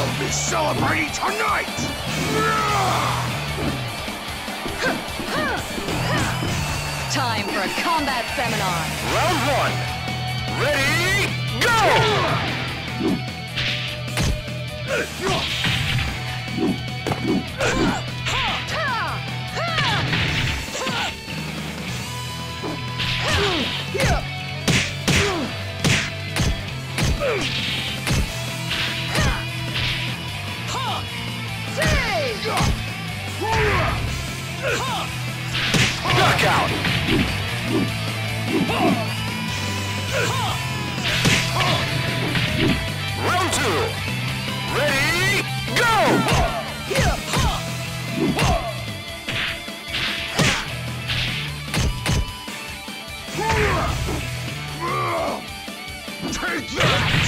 I'll be celebrating tonight! Time for a combat seminar. Round one. Ready, go! Knockout! Round two. Ready, go! Take that!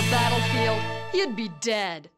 The battlefield, you'd be dead.